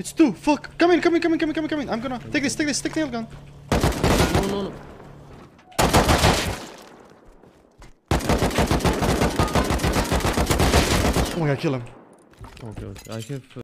It's two. Fuck. Come in, come in, come in, come in, come in, come in. I'm gonna take this, take this, take nail gun. No, no, no. Oh my god, kill him. Oh God! I have. Uh,